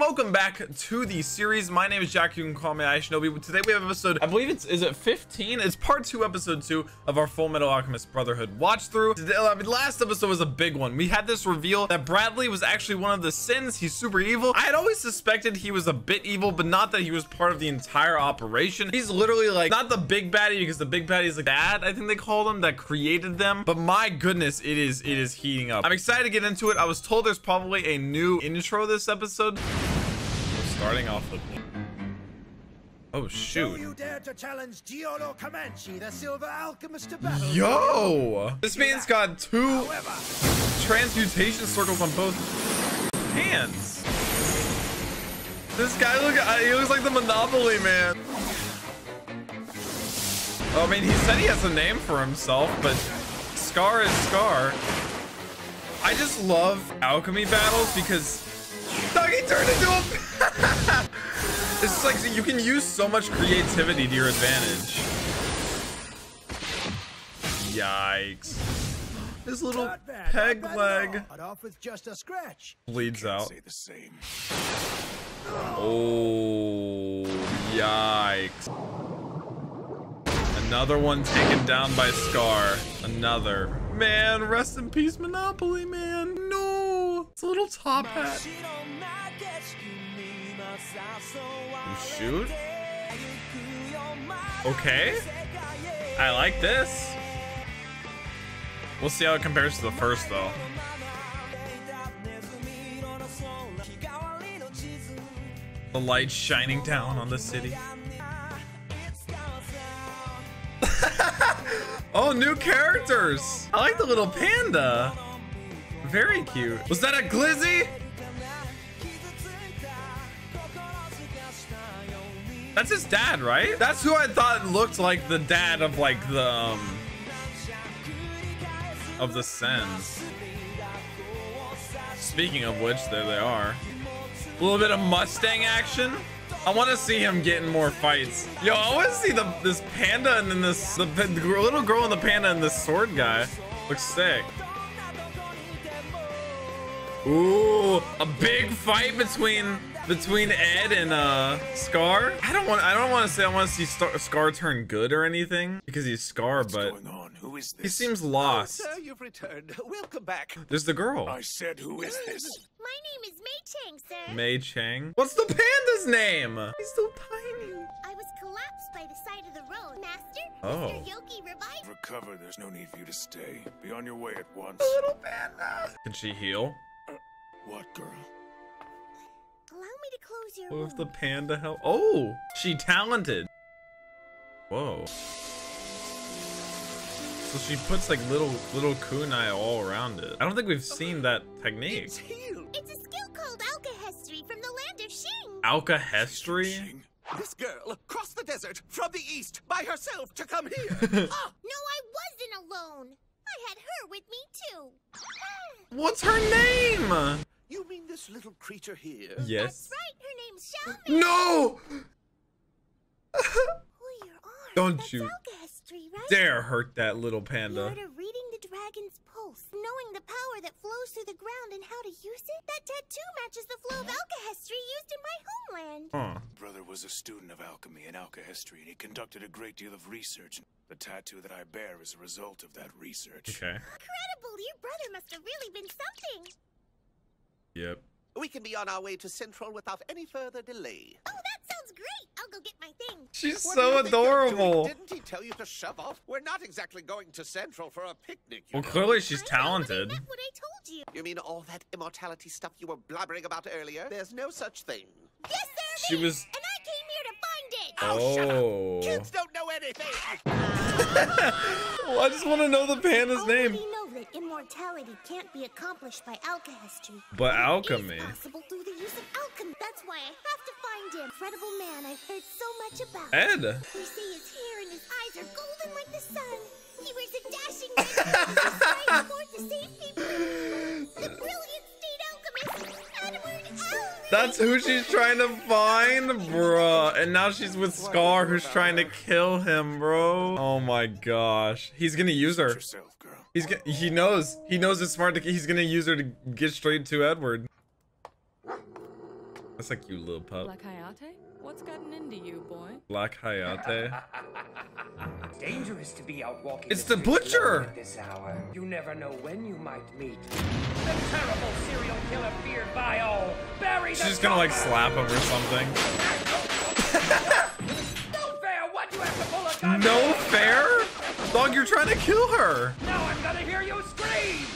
Welcome back to the series. My name is Jack. You can call me iShinobi. Today we have episode, I believe it's, is it 15? It's part two, episode two of our Full Metal Alchemist Brotherhood watch through. Today, I mean, last episode was a big one. We had this reveal that Bradley was actually one of the sins. He's super evil. I had always suspected he was a bit evil, but not that he was part of the entire operation. He's literally like, not the big baddie because the big baddie is like dad, I think they call him, that created them. But my goodness, it is, it is heating up. I'm excited to get into it. I was told there's probably a new intro this episode starting off with Oh shoot. you dare to challenge Giolio Comanche, the silver alchemist to battle? Yo! This man's got two However, transmutation circles on both hands. This guy look uh, he looks like the Monopoly man. Oh, I mean, he said he has a name for himself, but Scar is Scar. I just love alchemy battles because Dougie turned into a It's just like you can use so much creativity to your advantage. Yikes. His little peg not bad at leg all. Off with just a scratch. bleeds out. Say the same. Oh, yikes. Another one taken down by Scar. Another. Man, rest in peace, Monopoly, man. No. It's a little top hat. Shoot? Okay. I like this. We'll see how it compares to the first, though. The light shining down on the city. oh, new characters. I like the little panda. Very cute. Was that a glizzy? That's his dad, right? That's who I thought looked like the dad of like the um of the Sins. Speaking of which, there they are. A little bit of Mustang action. I want to see him getting more fights. Yo, I want to see the this panda and then this the, the little girl and the panda and this sword guy. Looks sick. Ooh, a big fight between between Ed and uh Scar. I don't want I don't want to say I want to see Star, Scar turn good or anything because he's Scar, What's but going on? Who is this? he seems lost. Sir, you've returned. Welcome back. There's the girl, I said, who is this? My name is May Chang, sir. May Chang. What's the panda's name? He's so tiny. I was collapsed by the side of the road. Master, Oh. Mr. Yoki revived. Recover. There's no need for you to stay. Be on your way at once. The little panda. Can she heal? What, girl? Allow me to close your What if the wound. panda help? Oh, she talented. Whoa. So she puts like little little kunai all around it. I don't think we've seen that technique. It's healed. It's a skill called alkahestry from the land of Xing. Alkahestry? Xing. This girl crossed the desert from the east by herself to come here. Oh, no, I wasn't alone. I had her with me too. What's her name? You mean this little creature here? Yes. That's right. Her name's Xiaomei. No! Pull your arm. Don't That's you alkahestry, right? Dare hurt that little The panda. art of reading the dragon's pulse, knowing the power that flows through the ground and how to use it. That tattoo matches the flow of alkahestry used in my homeland. Huh. Brother was a student of alchemy and alkahestry, and he conducted a great deal of research. The tattoo that I bear is a result of that research. Okay. Incredible! Your brother must have really been something. Yep. We can be on our way to Central without any further delay. Oh, that sounds great. I'll go get my thing. She's What so think you're doing? adorable. Didn't he tell you to shove off? We're not exactly going to Central for a picnic. You Well, know. clearly she's I know, but I talented. meant what I told you. You mean all that immortality stuff you were blabbering about earlier? There's no such thing. Yes, sir. She me. was- And I came here to find it. Oh, shut up. Oh. Kids don't know anything. Well, I just want to know the panda's Already name. Know that immortality can't be accomplished by alchemy. But alchemy. is possible through the use of alchemy. That's why I have to find him. Incredible man I've heard so much about. Ed. They say his hair and his eyes are golden like the sun. He wears a dashing red dress and strides forth to save people. The brilliant state alchemist, Edward Allen. That's who she's trying to find, bruh. And now she's with Scar, who's trying to kill him, bro. Oh my gosh. He's gonna use her. Yourself, girl. He's g- he knows. He knows it's smart to he's gonna use her to get straight to Edward. That's like you little pup. Black Hayate? What's gotten into you, boy? Black Hayate. Dangerous to be out walking. It's the streets alone butcher! At this hour, you never know when you might meet the terrible serial killer feared by all. Barry. She's just gonna like slap him or something. No fair. What you have to pull a gun? No fair? Dog, you're trying to kill her. No, I'm gonna hear you scream.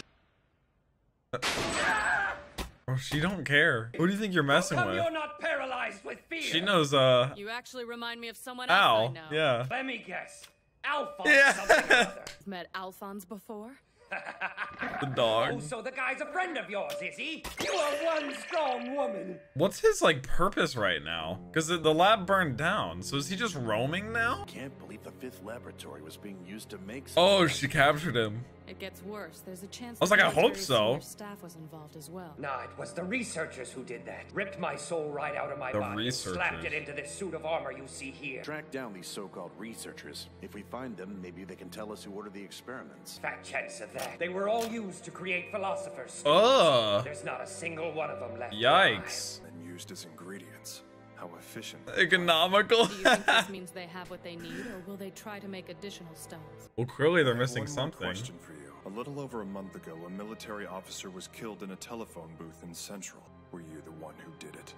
Oh, she don't care. Who do you think you're messing Come, with? you're not paralyzed with fear. She knows, uh, You actually remind me of someone else I Al. know. Yeah. Let me guess. Alphonse Yeah. something or other. Met Alphonse before? The Oh, so the guy's a friend of yours, is he? You are one strong woman. What's his, like, purpose right now? Because the, the lab burned down. So is he just roaming now? Can't believe the fifth laboratory was being used to make. Oh, she captured him. It gets worse. There's a chance. I was like, I hope so. Staff was involved as well. Nah, it was the researchers who did that. Ripped my soul right out of my The body and slapped it into this suit of armor you see here. Track down these so-called researchers. If we find them, maybe they can tell us who ordered the experiments. Fat chance of that. They were all used to create philosophers. Ugh. There's not a single one of them left. Yikes. And used as ingredients. How efficient. Economical. Do you think this means they have what they need, or will they try to make additional stones? well, clearly they're missing one something. question for you. A little over a month ago, a military officer was killed in a telephone booth in Central. Were you the one who did it?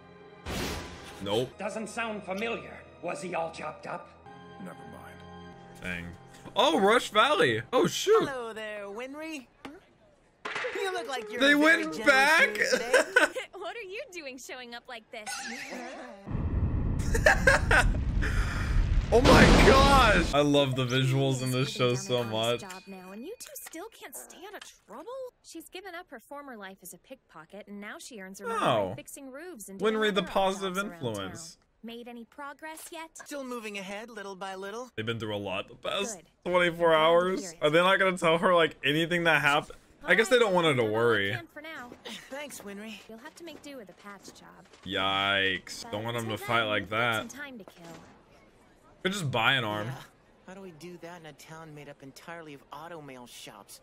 Nope. Doesn't sound familiar. Was he all chopped up? Never mind. Dang. Oh, Rush Valley. Oh, shoot. Hello there, Winry. You look like you're They in a very went back? mood today. what are you doing showing up like this? Oh my gosh. I love the visuals in this show so much. Job now, and you two still can't stay out of trouble. She's given up her former life as a pickpocket, and now she earns her money Oh. fixing roofs and doing Winry the other odd positive influence. Made any progress yet? Still moving ahead, little by little. They've been through a lot the past Good. 24 I'm glad to hours. Are they not going to tell her like anything that happened? I guess they don't want her to Done all I worry. For now. Thanks, Winry. You'll have to make do with a patch job. Yikes. But Don't want them to fight like that. Some time to kill. Could just buy an arm. Yeah. How do we do that in a town made up entirely of auto mail shops?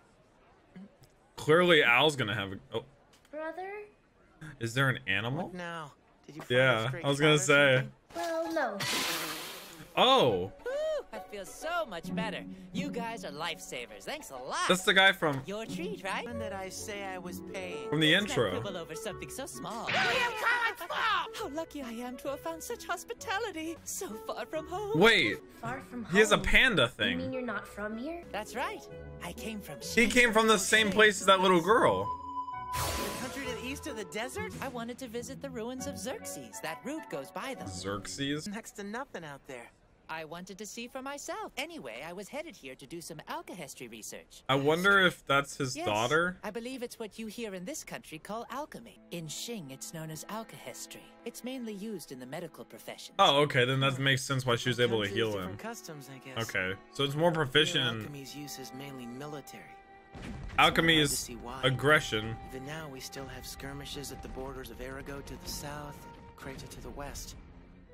Clearly Al's going to have a... Oh, Brother? is there an animal? Now, did you? Find Yeah, I was gonna say. something? Well, no. Oh, Woo, I feel so much better. You guys are lifesavers. Thanks a lot. that's the guy from Your treat, right? When did I say I was paying? from the Let's intro. quibble over something so small. How lucky I am to have found such hospitality so far from home. Wait, Far from home. he has a panda thing. You thing. mean you're not from here? That's right. I came from. He came from the same place as that little girl. The country to the east of the desert? I wanted to visit the ruins of Xerxes. That route goes by them. Xerxes. Next to nothing out there. I wanted to see for myself. Anyway, I was headed here to do some alchemy research. I wonder if that's his Yes, daughter. I believe it's what you here in this country call alchemy. In Xing, it's known as alchemy. It's mainly used in the medical profession. Oh, okay, then that makes sense why she was able to heal him. customs, I guess. Okay, so it's more proficient alchemy's use is mainly military. alchemy is aggression. Even now, we still have skirmishes at the borders of Aerugo to the south and Creta to the west.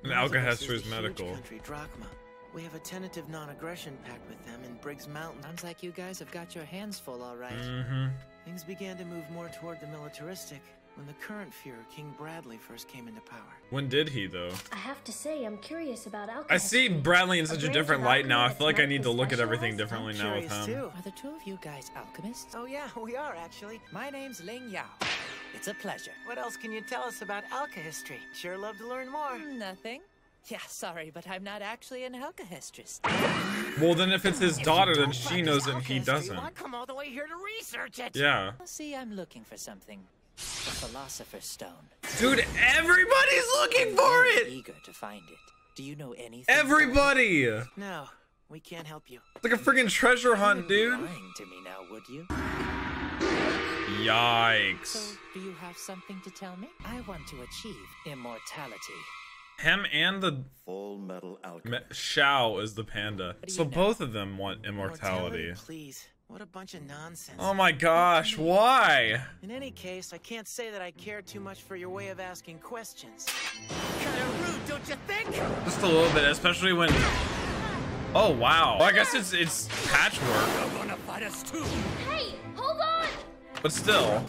And North of us is is the huge medical. Country Drachma. We have a tentative non-aggression pact with them in Briggs Mountain. Sounds like you guys have got your hands full, all right. Mm-hmm. Things began to move more toward the militaristic when the current Fuhrer, King Bradley, first came into power. When did he though? I have to say, I'm curious about alchemy. I see Bradley in such a branch different light now. I feel like I need to look at everything differently I'm now with him. too. Are the two of you guys alchemists? Oh yeah, we are actually. My name's Ling Yao. It's a pleasure. What else can you tell us about alkahestry? Sure love to learn more. Mm, nothing. Yeah, sorry, but I'm not actually an alchemist. Well, then if it's his daughter, then she knows it and he doesn't. I come all the way here to research it. Yeah. See, I'm looking for something. The Philosopher's Stone. Dude, everybody's looking for I'm it! Eager to find it. Do you know anything? Everybody! No, we can't help you. like a freaking treasure hunt, dude. Lying to me now, would you? Yikes. So, do you have something to tell me? I want to achieve immortality. Him and the Full metal Alchemist. Me- Shao is the panda. So know? both of them want immortality. Please. What a bunch of nonsense. Oh my gosh, why? In any case, I can't say that I care too much for your way of asking questions. Kinda rude, don't you think? Just a little bit, especially when. Oh wow. Well, I guess it's it's patchwork, Gonna fight us too. Hey, hold on! But still.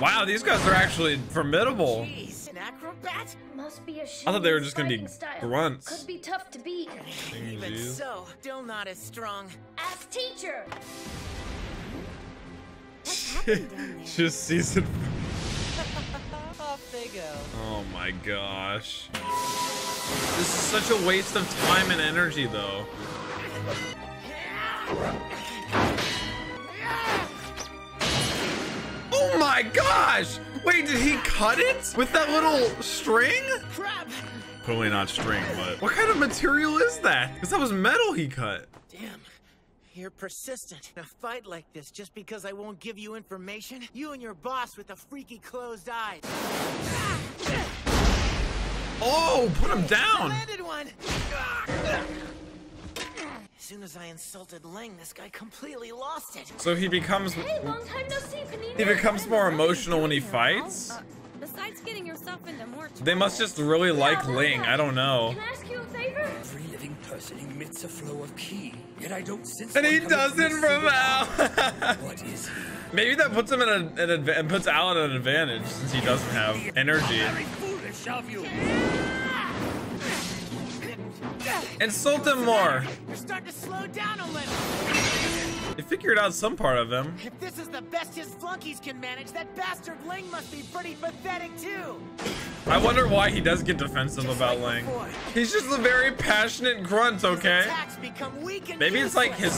Wow, these guys are actually formidable. Jeez, an acrobat? Must be a I thought they were just gonna be grunts. Could be tough to beat. Even so, still not as strong. Ask teacher. Just sees it. Off they go. Oh my gosh. This is such a waste of time and energy, though. my gosh! Wait, did he cut it with that little string? Crap! Probably not string, but what kind of material is that? Because that was metal he cut. Damn. You're persistent. In a fight like this, just because I won't give you information? You and your boss with the freaky closed eyes. Oh, put him down. Landed one! As soon as I insulted Ling, this guy completely lost it. So he becomes hey, long time no see, He becomes more emotional when he fights. Uh, besides getting yourself into more trouble. They must just really like Ling. I don't know. Can I ask you a favor? Every living person emits a flow of ki, yet I don't sense And he doesn't a from Al. What is he? Maybe that puts him in a, an adva- and puts Al at an advantage since he doesn't have energy. Very foolish of you. Insult him more. You're starting to slow down a little. You figured out some part of him. If this is the best his flunkies can manage, that bastard Ling must be pretty pathetic too. I wonder why he does get defensive about Ling. He's just a very passionate grunt, okay? Maybe it's like his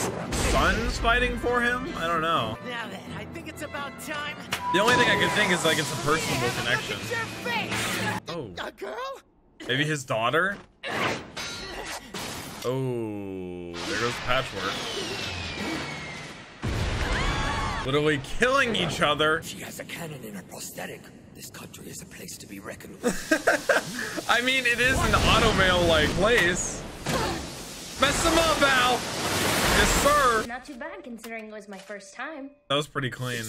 son's fighting for him? I don't know. Now then, I think it's about time. The only thing I could think is like it's a personable connection. Look at your face. Oh, A girl? maybe his daughter? Oh, there goes the patchwork. Literally killing each other. She has a cannon in her prosthetic. This country is a place to be reckoned with. I mean, it is an automail-like place. Mess them up, Al. Yes, sir. Not too bad considering it was my first time. That was pretty clean.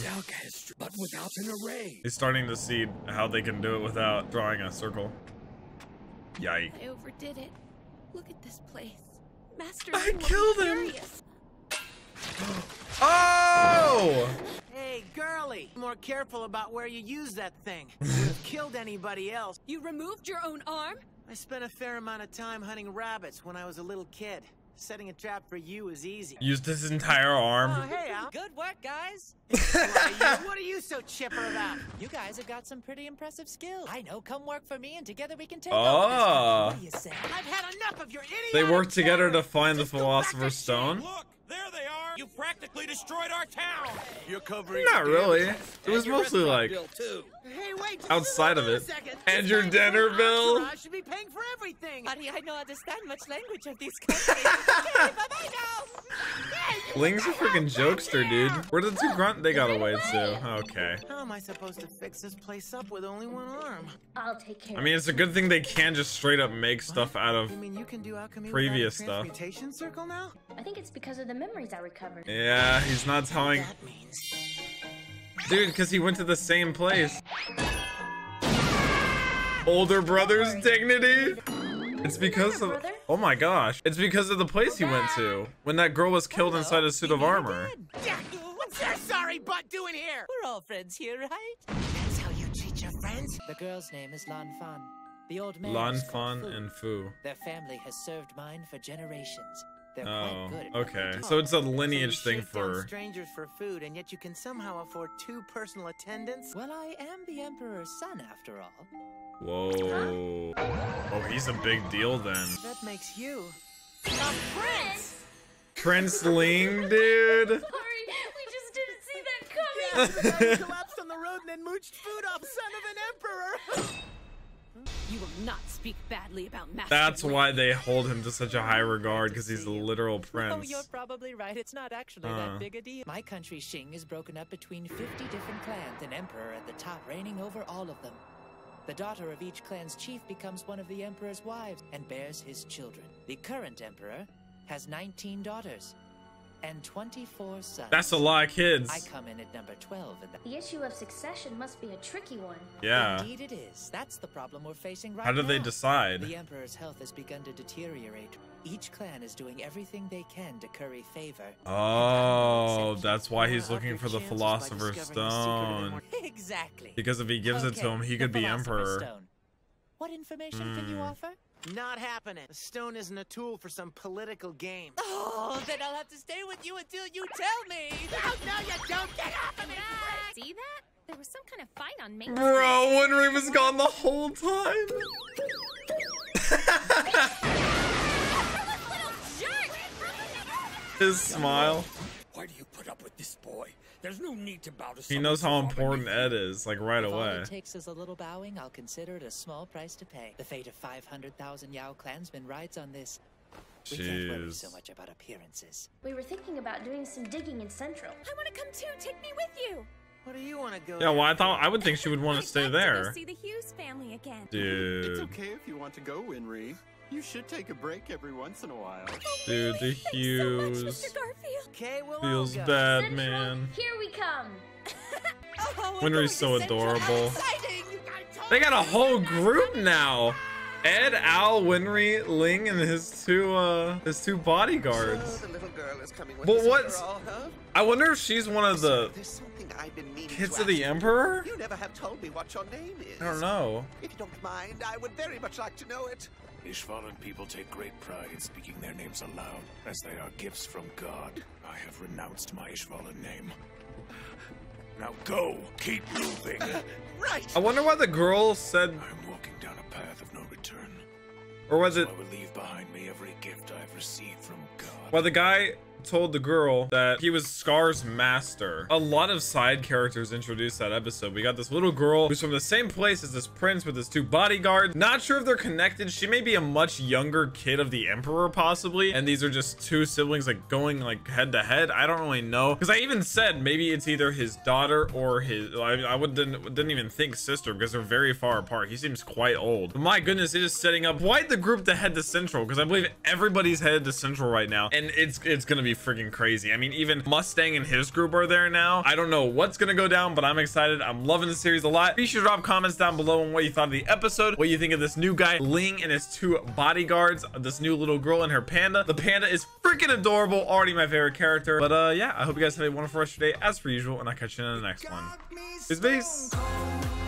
But without an array. He's starting to see how they can do it without drawing a circle. Yikes. I overdid it. Look at this place. Master I Ling will be killed him. furious. Oh! Hey, girly. More careful about where you use that thing. Would have killed anybody else. You removed your own arm? I spent a fair amount of time hunting rabbits when I was a little kid. Setting a trap for you is easy. Used his entire arm. Oh, arm. hey, Al. Good work, guys. Who are you? What are you so chipper about? You guys have got some pretty impressive skills. I know. Come work for me, and together we can take Oh. over this country. What do you say? I've had enough of your idiotic They worked together to find the Just go back to Philosopher's. Stone. Look, there they are. You practically destroyed our town. You're covering. Not really. It was mostly like. Hey, wait. just outside of it. And your dinner bill. entourage should be paying for everything. Honey, I don't understand much language of these countries. okay, bye-bye now. Ling's a freaking jokester, dude. Where did the two grunt? They got away too. Okay. How am I supposed to fix this place up with only one arm? I'll take care I mean, it's a good thing they can just straight up make stuff out of. You mean you can do alchemy Previous stuff. transmutation circle now? I think it's because of the memories I recovered. Yeah, he's not telling. That means Dude, because he went to the same place. Older brother's dignity? It's because of. Oh my gosh. It's because of the place he went to. When that girl was killed inside a suit of armor. Yeah, what's your sorry butt doing here? We're all friends here, right? That's how you treat your friends? The girl's name is Lan Fan. The old man Lan is called Fan Fu. and Fu. Their family has served mine for generations. They're Oh, quite good at what they okay. So it's a So lineage thing for. strangers for food, and yet you can somehow afford two personal attendants? Well, I am the Emperor's son, after all. Whoa. Oh, he's a big deal then. That makes you a prince. Prince Ling, dude. Sorry, we just didn't see that The guy collapsed on the road and then mooched food off son of an emperor. You will not speak badly about Master That's Ling. why they hold him to such a high regard, because he's a See you. literal Oh, prince. you're probably right. It's not actually Uh. that big a deal. My country, Xing, is broken up between 50 different clans, an emperor at the top reigning over all of them. The daughter of each clan's chief becomes one of the emperor's wives and bears his children. The current emperor has 19 daughters and 24 sons. That's a lot of kids. I come in at number 12 in the The issue of succession must be a tricky one. Yeah. Indeed it is. That's the problem we're facing right now. How do they decide? The Emperor's health has begun to deteriorate. Each clan is doing everything they can to curry favor. Oh, that's why he's looking for the Philosopher's discovering the Stone. exactly. Because if he gives it to him, he could be emperor. Stone. What information can you hmm. offer? Not happening. The stone isn't a tool for some political game. Oh, then I'll have to stay with you until you tell me. No, no, you don't get off of me! See that? There was some kind of fight on Main Bro, Winry was gone the whole time. His smile. Why do you put up with this boy? There's no need to bow to He knows how important. Ed is, like right if all away. it takes is a little bowing, I'll consider it a small price to pay. The fate of 500,000 Yao clansmen rides on this. We can't worry so much about appearances. We were thinking about doing some digging in Central. I want to come too. Take me with you. What do you want to go Yeah, well, I thought I would think she would want to stay there. see the Hughes family again. Dude. It's okay if you want to go, Winry. You should take a break every once in a while. dude, the Hughes Garfield. Okay, we'll feels all go. bad, man. Here we come. Oh, Winry's so adorable. They got a whole group now. Ed, Al, Winry, Ling, and his two uh his two bodyguards. the little girl is coming with But us what's- all, huh? I wonder if she's one of the I've been kids of the. Emperor. You never have told me what your name is. I don't know. If you don't mind, I would very much like to know it. Ishvalan people take great pride in speaking their names aloud, as they are gifts from God. I have renounced my Ishvalan name. Now go! Keep moving! Right. I wonder why the girl said, I'm walking down a path of no return. or was So it I will leave behind me every gift I have received from God. Well, the guy told the girl that he was Scar's master. A lot of side characters introduced that episode. We got this little girl who's from the same place as this prince with his two bodyguards. Not sure if they're connected. She may be a much younger kid of the emperor, possibly. And these are just two siblings like going like head to head. I don't really know. Because I even said maybe it's either his daughter or his, I, I would, didn't, didn't even think sister because they're very far apart. He seems quite old. But my goodness, it is setting up quite the group to head to Central because I believe everybody's headed to Central right now. And it's, it's going to be freaking crazy. I mean, even Mustang and his group are there now. I don't know what's gonna go down, but I'm excited. I'm loving the series a lot. Be sure to drop comments down below on what you thought of the episode, what you think of this new guy, Ling and his two bodyguards, this new little girl and her panda. The panda is freaking adorable, already my favorite character. But uh, yeah, I hope you guys have a wonderful rest of your day as per usual, and I'll catch you in the next one. Peace, peace.